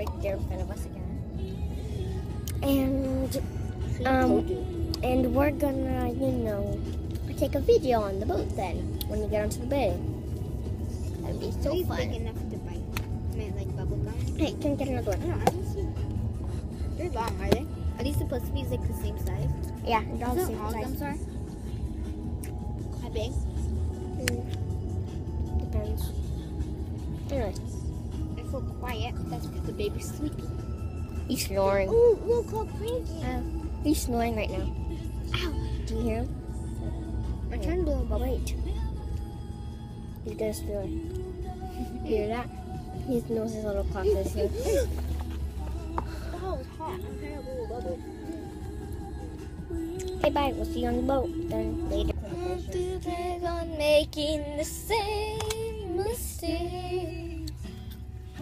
right there in front of us again. And um, and we're gonna, you know, take a video on the boat then when we get onto the bay. That'd be so you fun. big enough to bite? I mean, like bubble gum? Hey, can we get another one? don't. I don't see. They're long, are they? Are these supposed to be like the same size? Yeah, they're all the same all size. gums are? How big? Mm, depends. Anyway, so quiet. That's because the baby's sleeping. he's snoring. Ooh, look how crazy. Uh, he's snoring right now. Ow. Do you hear him? My turn blew a Oh, bubble. wait. He's gonna snore. Hear that? He knows his little clock is here. Oh, it's hot. I'm trying to blow a bubble. Okay, bye. We'll see you on the boat then later. on making the same mistake.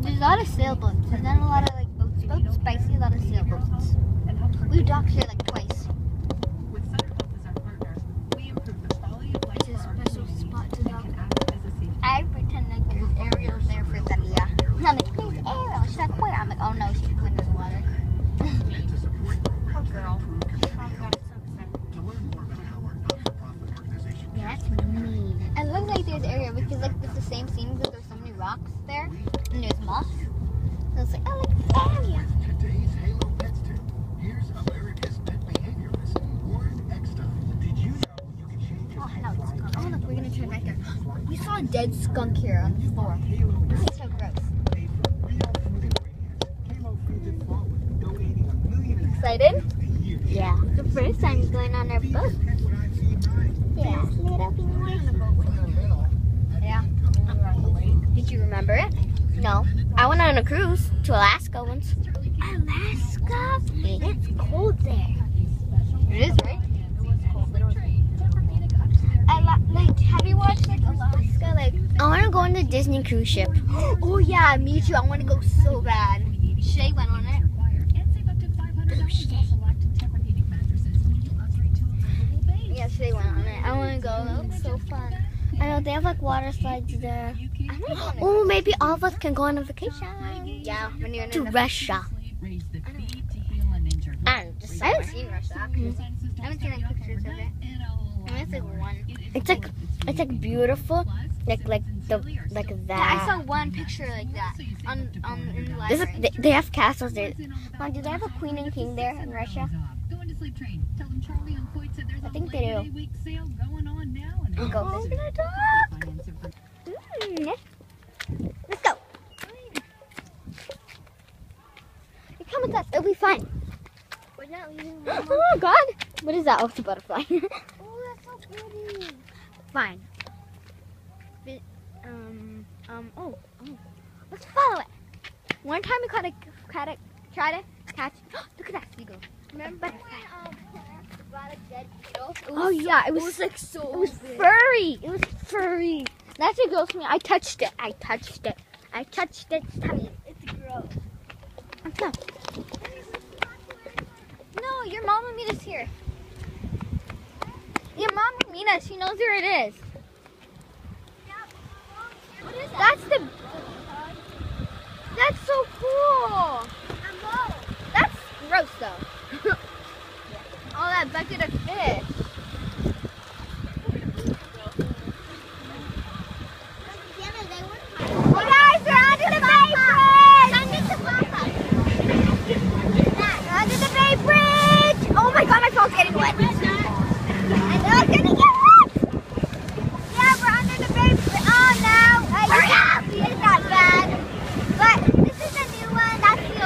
There's a lot of sailboats. There's not a lot of like boats. Boats spicy, a lot of sailboats. We docked here like twice. With Sutter Health as our partner, we improve the quality of life It's a special spot to dock. can act as a safety I pretend like there's Ariel there for Delia. And I'm like, there's Ariel. She's like, where? I'm like, oh no, she's the water. Poor oh, girl. Oh god, it's so upsetting. Yeah, that's mean. It looks like there's Ariel because like it's the same scene because there's so many rocks there and there's moss. So it's like, oh look, Ariel. Today's Halo. Here's America's pet behaviorist, Warren Eckstein. Did you know you can change your Oh. Oh, look, we're gonna turn right there. We saw a dead skunk here on the floor. It's so gross. pay for real food ingredients? Halo Foods and Flowwood, donating a million and a half Excited? a year. Yeah. The first time going on our boat. That's what I feed mine. Yeah. Yeah. Did you remember it? No. I went on a cruise to Alaska once. Alaska? It's cold there. It is, right? I like, have you watched like Alaska? Like, I want to go on the Disney cruise ship. oh yeah, me too. I want to go so bad. Shay went on it. and save up to $500 on select Tempur-Pedic mattresses when you upgrade to a vertical base. Yeah, Shay went on it. I want to go. That looks so fun. I know they have like water slides there. I want to go on Oh, maybe all of us can go on a vacation Yeah, when you're in to Russia. Raise the feet to heal an injured And just I haven't somewhere. seen Russia actually. I haven't seen like pictures of it. I mean, it's like one. It's like it's like beautiful, like like the like Yeah, I saw one picture like that on on in the There's a, library. they, they have castles there. Mom, do they have a queen and king there in Russia? Go into sleep train. Tell them Charlie and Coit said there's I a think they Labor do. Day week sale going on now. And We go all visit. the finance information. Mm, Let's go. You come with us. It'll be fun. We're not leaving. Oh God! What is that? Oh, it's a butterfly. Oh, that's so pretty. Fine. Um, oh, oh. Let's follow it. One time we caught a, a, tried to catch. Look at that seagull. Remember? um, Oh yeah, it was, like so. it was furry. It was furry. That's a to me. I touched it. I touched it. I touched its tummy. It's gross. Go. No, your mom will meet us here. Your mom will meet us. She knows where it is. That's the. That's so cool. That's gross though. oh, that bucket of fish. Hey guys, we're under the Bay Bridge! Under the Bay Bridge! Oh my god, my phone's getting wet. I know it's gonna get wet! Yeah, we're under the Bay Bridge. Oh no! Hurry up! It's not bad. But this is the new one. That's the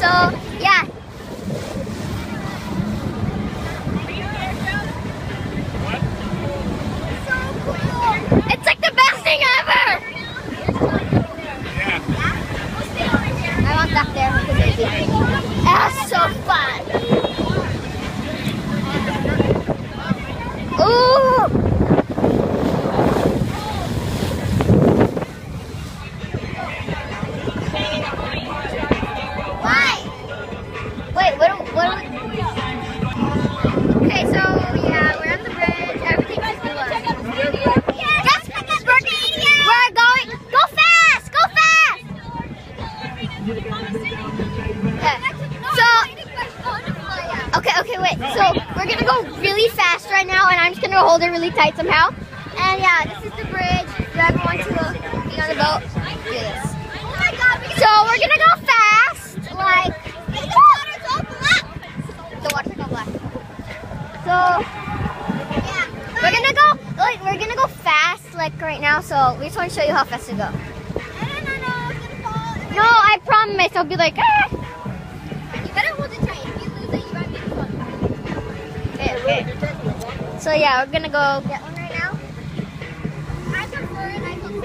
So yeah. It's like the best thing ever! I want that there with really tight somehow. And yeah, this is the bridge. If you ever want to be on the boat, do this. So we're gonna go fast, like. The water's all black. The water's all black. So yeah, we're gonna go. Like we're gonna go fast, like right now. So we just want to show you how fast we go. No, I promise. I'll be like. Ah. So yeah, we're gonna go get one right now. I prefer it. I hope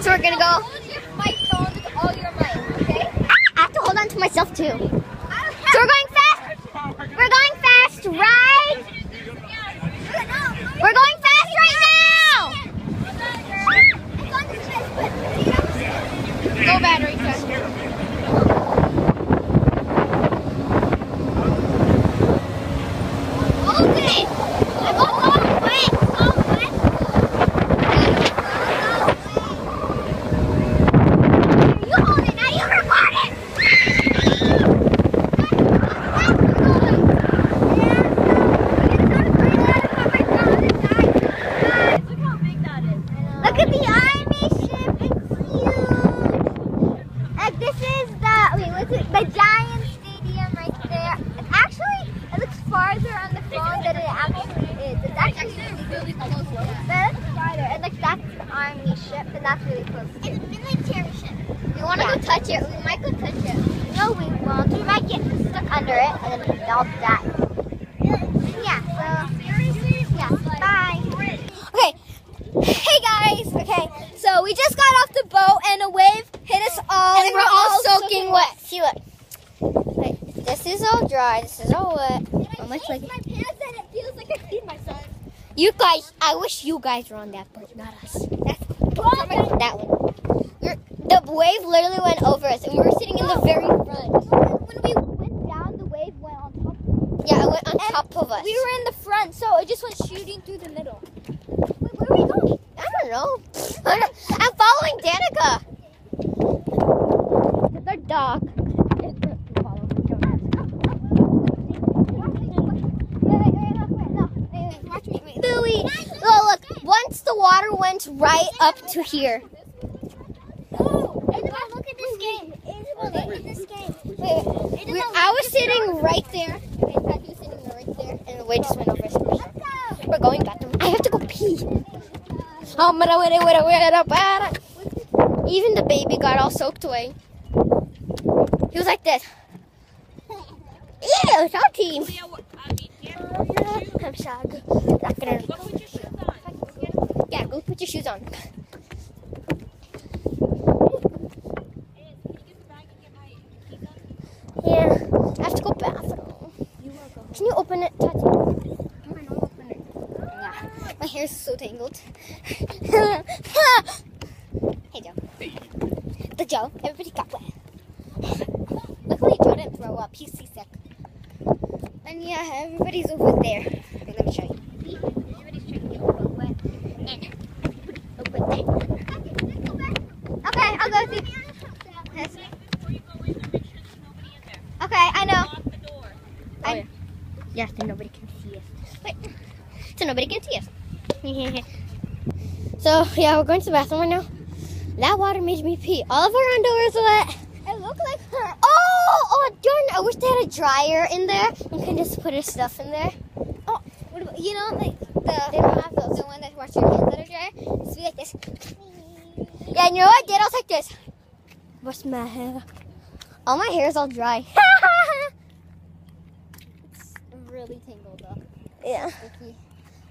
So we're gonna go. I have to hold on to myself too. So we're going fast. We're going fast, right? We're going fast right now. Go battery test. Okay. I'm all the way. All the way. You hold it, now you record it! Look at the army ship, it's huge! Like this is the, wait, what's it, the Giant Stadium right there. It's actually, it looks farther on the phone than it actually is. It's actually really close. That's farther, and like that's the army ship, and that's really close. It's a military ship. We want to go touch it. We might go touch it. No, we won't. We might get stuck under it, and then we'll die. Yeah. So. Yeah. Bye. Okay. Hey guys. Okay. So we just got off the boat, and a wave hit us all, and, we're, all soaking wet. See what? Wait, this is all dry. This is all wet. How much like? my pants and it feels like I peed myself. You guys, I wish you guys were on that boat, not us. That's that one. We're, the wave literally went over us, and we were sitting in the very front. When we went down, the wave went on top. Yeah, it went on top of us. We were in the front, so it just went shooting through the middle. Wait, where are we going? I don't know. I don't- I'm following Danica. They're dog. Billy, oh look! Once the water went right up to here. Oh, Isabel, look at this game. Isabel, look at this game. Wait, we- I was sitting right there. and Patty was sitting right there, and the just went over. We're going bathroom. I have to go pee. Oh. Even the baby got all soaked away. He was like this. Ew, salty. I'm sorry. Not gonna. Yeah, go put your shoes on. Yeah, I have to go bathroom. Can you open it, Tati? Come on. Yeah, my hair is so tangled. hey, Joe. The Joe. Everybody got wet. Luckily, Joe didn't throw up. He's seasick. And yeah, everybody's over there. Let me show you. See? Everybody's trying to get over wet. And over there. Okay, I'll go see. Yes. Okay, I know. Oh, I, Yes, so nobody can see us. Wait. So nobody can see us. so yeah, we're going to the bathroom right now. That water made me pee. All of our underwear's wet. It looked like her. Oh, oh, darn! I wish they had a dryer in there. You can just put your stuff in there. Oh, what about, you know, like the They don't have those. the one that wash your hands out of dryer. So we like this. Yeah, you know what I did? I was like this. What's my hair? All my hair is all dry. it's really tangled up. Yeah. Sticky.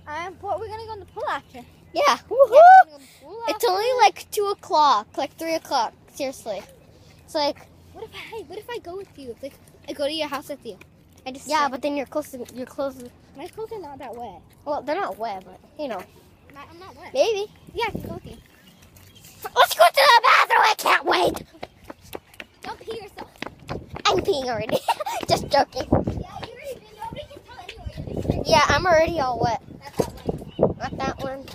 Um, but we're gonna go on the pool after. Yeah. Yeah, Woohoo! we're go on the pool It's only like two o'clock, like three o'clock. Seriously. It's like What if I? What if I go with you? Like, I go to your house with you. I just yeah, but then you're close. To, you're close. to- my clothes are not that wet. Well, they're not wet, but you know, My- I'm not wet. maybe. Yeah, I can go with you. Let's go to the bathroom. I can't wait. Don't pee yourself. I'm peeing already. Just joking. Yeah, you already been. Nobody can tell anyway. Yeah, I'm already all wet. That's that way. Not that one.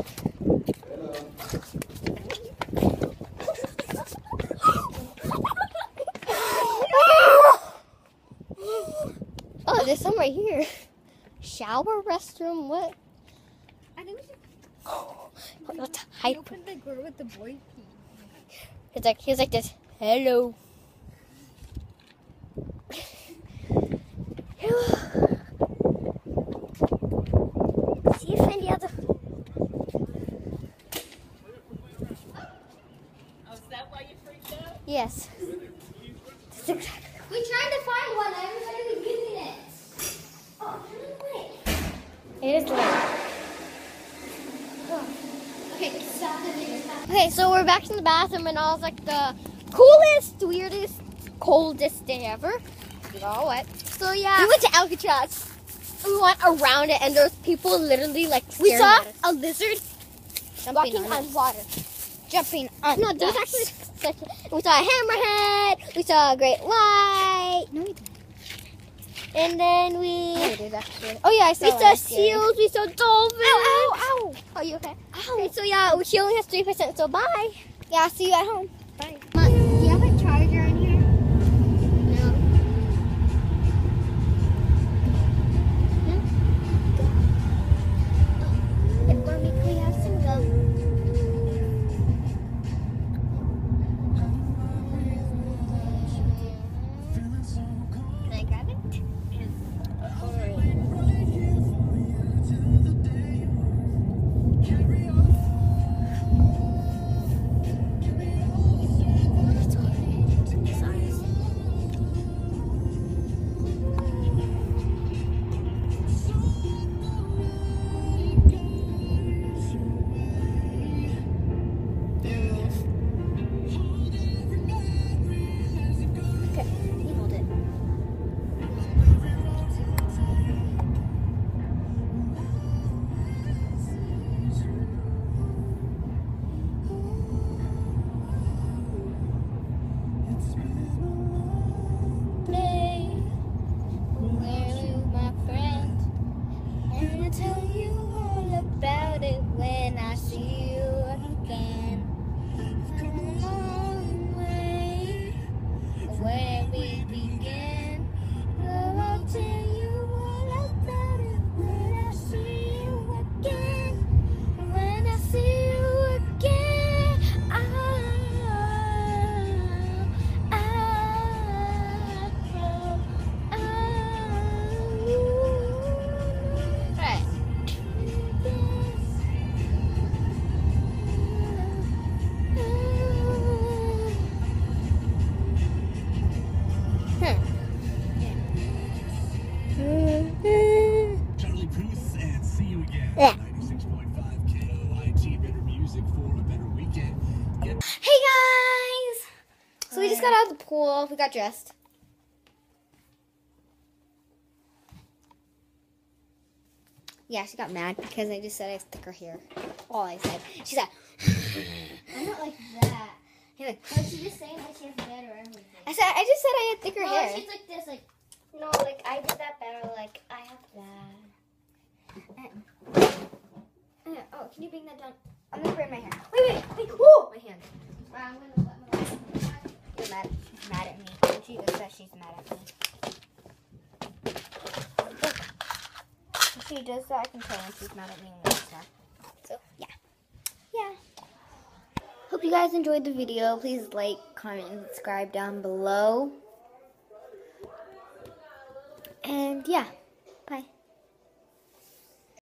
oh, there's some right here. Shower, restroom, what? I think we should Let's hype. open the door with the boy pee. He's like, he's like this. Hello. See if any other. Yes. That's exactly- We tried to find one. Everybody was using it. Oh, wait. It is late. Okay, stop the video. Stop. Okay, so we're back in the bathroom, and I was like the coolest, weirdest, coldest day ever. Got all wet. So yeah, We went to Alcatraz. we went around it, and there was people literally like We saw a lizard Jumping walking on on water. Jumping on No, there's actually such. A, we saw a hammerhead. We saw a great white, No, we didn't. and then we No, we did actually. Oh yeah, I saw we saw seals. We saw dolphins. Ow, ow, ow. Are you okay? Okay, so yeah, she only has three percent. So bye. Yeah, I'll see you at home. Bye. So we just got out of the pool. We got dressed. Yeah, she got mad because I just said I have thicker hair. All I said. She said, I'm not like that. He's like, But she's just saying that she has better everything. I said, I just said I had thicker No, hair. she's like this, like no, like I did that better. Like I have that. Uh, oh, can you bring that down? I'm gonna braid my hair. Wait, wait, wait. Whoa, my hand. I'm mad. Mad at me. She just said she's mad at me. She does that, I can tell when she's mad at me. So, yeah. Yeah. Hope you guys enjoyed the video. Please like, comment, and subscribe down below. And yeah.